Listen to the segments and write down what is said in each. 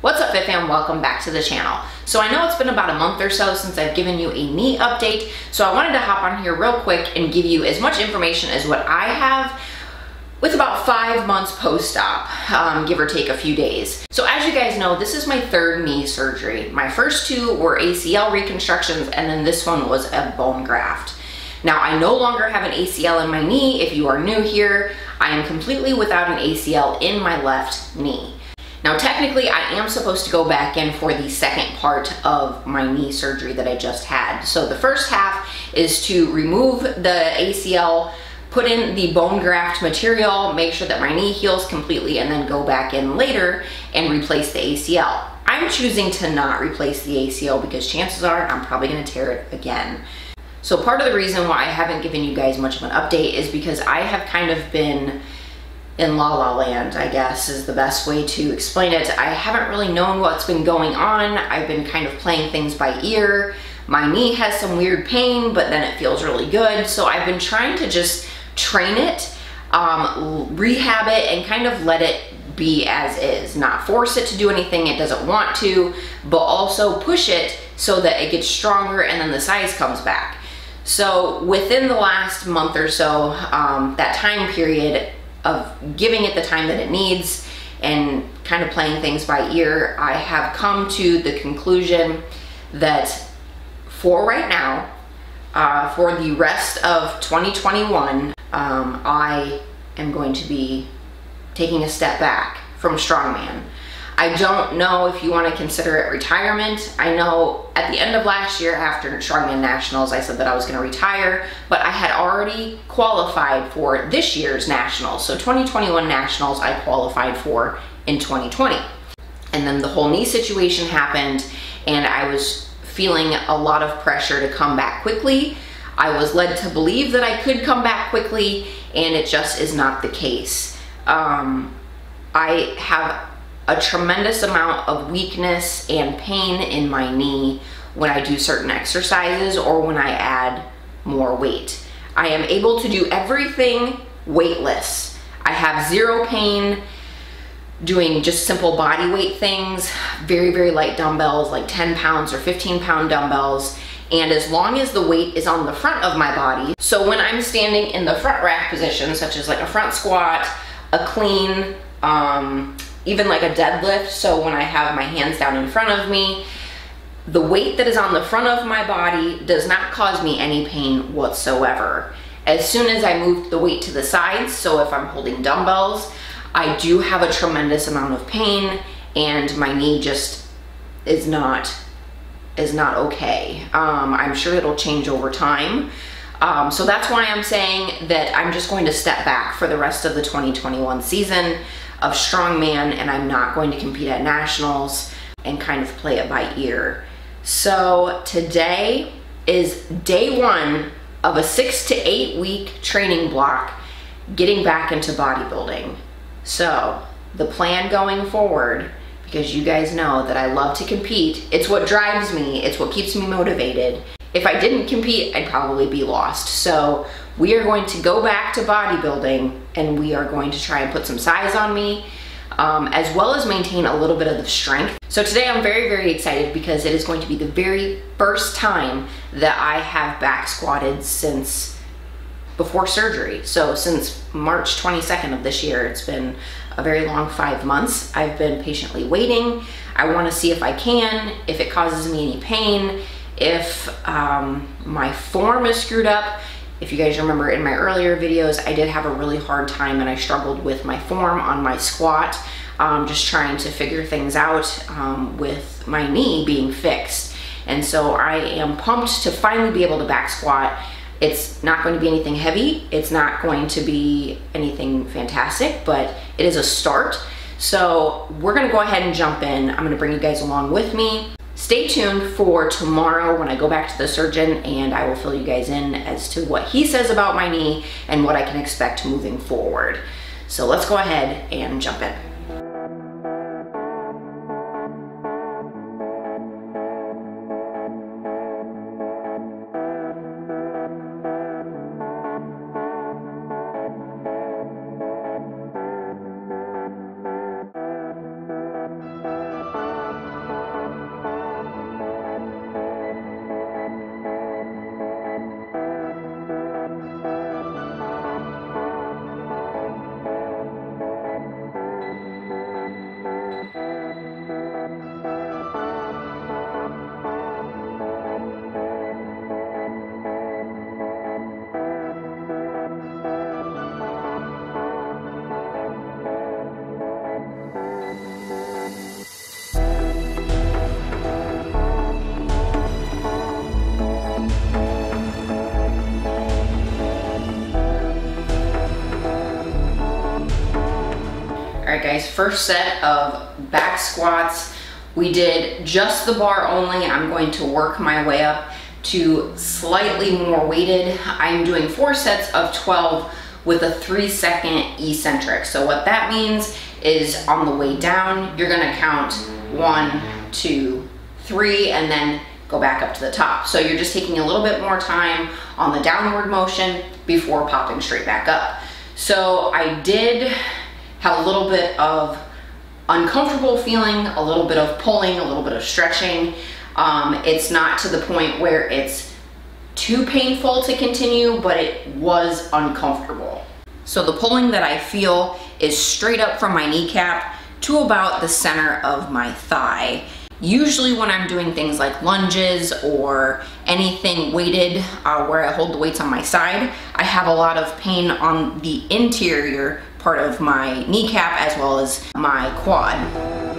What's up Fit Fam? Welcome back to the channel. So I know it's been about a month or so since I've given you a knee update, so I wanted to hop on here real quick and give you as much information as what I have with about five months post-op, um, give or take a few days. So as you guys know, this is my third knee surgery. My first two were ACL reconstructions and then this one was a bone graft. Now I no longer have an ACL in my knee. If you are new here, I am completely without an ACL in my left knee. Now technically I am supposed to go back in for the second part of my knee surgery that I just had. So the first half is to remove the ACL, put in the bone graft material, make sure that my knee heals completely and then go back in later and replace the ACL. I'm choosing to not replace the ACL because chances are I'm probably gonna tear it again. So part of the reason why I haven't given you guys much of an update is because I have kind of been in La La Land, I guess is the best way to explain it. I haven't really known what's been going on. I've been kind of playing things by ear. My knee has some weird pain, but then it feels really good. So I've been trying to just train it, um, rehab it, and kind of let it be as is. Not force it to do anything it doesn't want to, but also push it so that it gets stronger and then the size comes back. So within the last month or so, um, that time period, of giving it the time that it needs and kind of playing things by ear, I have come to the conclusion that for right now, uh, for the rest of 2021, um, I am going to be taking a step back from strongman. I don't know if you want to consider it retirement. I know at the end of last year after Strongman Nationals, I said that I was going to retire, but I had already qualified for this year's Nationals. So 2021 Nationals I qualified for in 2020. And then the whole knee situation happened and I was feeling a lot of pressure to come back quickly. I was led to believe that I could come back quickly and it just is not the case. Um, I have a tremendous amount of weakness and pain in my knee when I do certain exercises or when I add more weight. I am able to do everything weightless. I have zero pain doing just simple body weight things, very, very light dumbbells, like 10 pounds or 15 pound dumbbells. And as long as the weight is on the front of my body, so when I'm standing in the front rack position, such as like a front squat, a clean, um, even like a deadlift. So when I have my hands down in front of me, the weight that is on the front of my body does not cause me any pain whatsoever. As soon as I move the weight to the sides, so if I'm holding dumbbells, I do have a tremendous amount of pain and my knee just is not is not okay. Um, I'm sure it'll change over time. Um, so that's why I'm saying that I'm just going to step back for the rest of the 2021 season of strongman and I'm not going to compete at nationals and kind of play it by ear. So today is day one of a six to eight week training block getting back into bodybuilding. So the plan going forward, because you guys know that I love to compete, it's what drives me, it's what keeps me motivated. If I didn't compete, I'd probably be lost. So we are going to go back to bodybuilding and we are going to try and put some size on me um, as well as maintain a little bit of the strength. So today I'm very, very excited because it is going to be the very first time that I have back squatted since before surgery. So since March 22nd of this year, it's been a very long five months. I've been patiently waiting. I wanna see if I can, if it causes me any pain, if um, my form is screwed up, if you guys remember in my earlier videos, I did have a really hard time and I struggled with my form on my squat, um, just trying to figure things out um, with my knee being fixed. And so I am pumped to finally be able to back squat. It's not going to be anything heavy. It's not going to be anything fantastic, but it is a start. So we're gonna go ahead and jump in. I'm gonna bring you guys along with me. Stay tuned for tomorrow when I go back to the surgeon and I will fill you guys in as to what he says about my knee and what I can expect moving forward. So let's go ahead and jump in. First set of back squats. We did just the bar only. I'm going to work my way up to slightly more weighted. I'm doing four sets of 12 with a three second eccentric. So what that means is on the way down, you're gonna count one, two, three, and then go back up to the top. So you're just taking a little bit more time on the downward motion before popping straight back up. So I did have a little bit of uncomfortable feeling, a little bit of pulling, a little bit of stretching. Um, it's not to the point where it's too painful to continue, but it was uncomfortable. So the pulling that I feel is straight up from my kneecap to about the center of my thigh. Usually when I'm doing things like lunges or anything weighted uh, where I hold the weights on my side, I have a lot of pain on the interior part of my kneecap as well as my quad.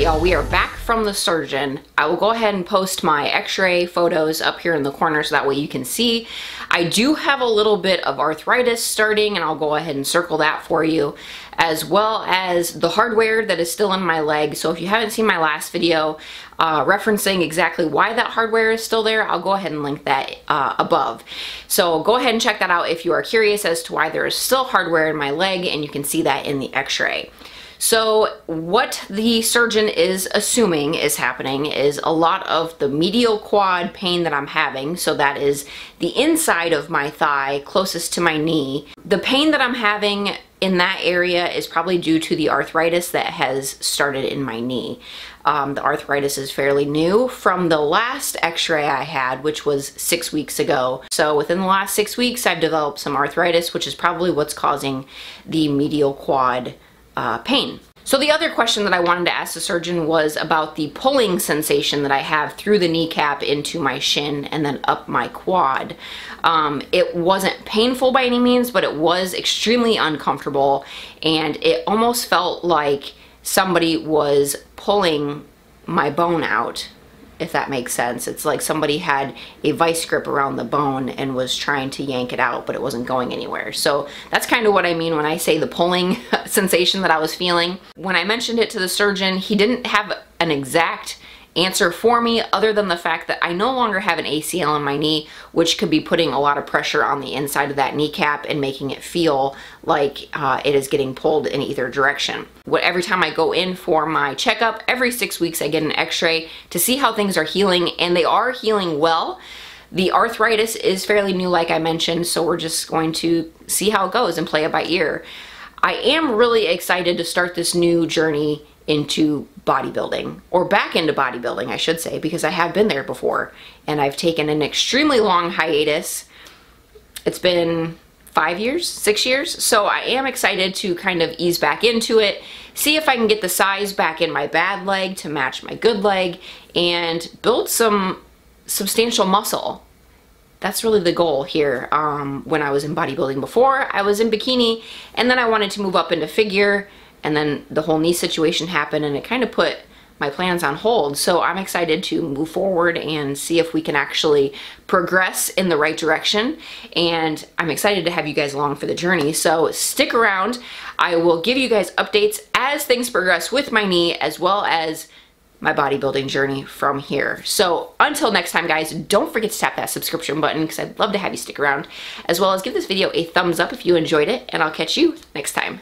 Y'all, we are back from the surgeon. I will go ahead and post my x-ray photos up here in the corner so that way you can see. I do have a little bit of arthritis starting and I'll go ahead and circle that for you as well as the hardware that is still in my leg. So if you haven't seen my last video uh, referencing exactly why that hardware is still there, I'll go ahead and link that uh, above. So go ahead and check that out if you are curious as to why there is still hardware in my leg and you can see that in the x-ray. So what the surgeon is assuming is happening is a lot of the medial quad pain that I'm having, so that is the inside of my thigh closest to my knee. The pain that I'm having in that area is probably due to the arthritis that has started in my knee. Um, the arthritis is fairly new from the last x-ray I had, which was six weeks ago. So within the last six weeks, I've developed some arthritis, which is probably what's causing the medial quad uh, pain. So the other question that I wanted to ask the surgeon was about the pulling sensation that I have through the kneecap into my shin and then up my quad. Um, it wasn't painful by any means, but it was extremely uncomfortable and it almost felt like somebody was pulling my bone out if that makes sense. It's like somebody had a vice grip around the bone and was trying to yank it out, but it wasn't going anywhere. So that's kind of what I mean when I say the pulling sensation that I was feeling. When I mentioned it to the surgeon, he didn't have an exact answer for me other than the fact that I no longer have an ACL in my knee, which could be putting a lot of pressure on the inside of that kneecap and making it feel like uh, it is getting pulled in either direction. What, every time I go in for my checkup, every six weeks I get an x-ray to see how things are healing and they are healing well. The arthritis is fairly new like I mentioned, so we're just going to see how it goes and play it by ear. I am really excited to start this new journey into bodybuilding or back into bodybuilding, I should say, because I have been there before and I've taken an extremely long hiatus. It's been five years, six years. So I am excited to kind of ease back into it, see if I can get the size back in my bad leg to match my good leg and build some substantial muscle. That's really the goal here. Um, when I was in bodybuilding before, I was in bikini and then I wanted to move up into figure and then the whole knee situation happened and it kind of put my plans on hold. So I'm excited to move forward and see if we can actually progress in the right direction. And I'm excited to have you guys along for the journey. So stick around. I will give you guys updates as things progress with my knee as well as my bodybuilding journey from here. So until next time, guys, don't forget to tap that subscription button because I'd love to have you stick around, as well as give this video a thumbs up if you enjoyed it, and I'll catch you next time.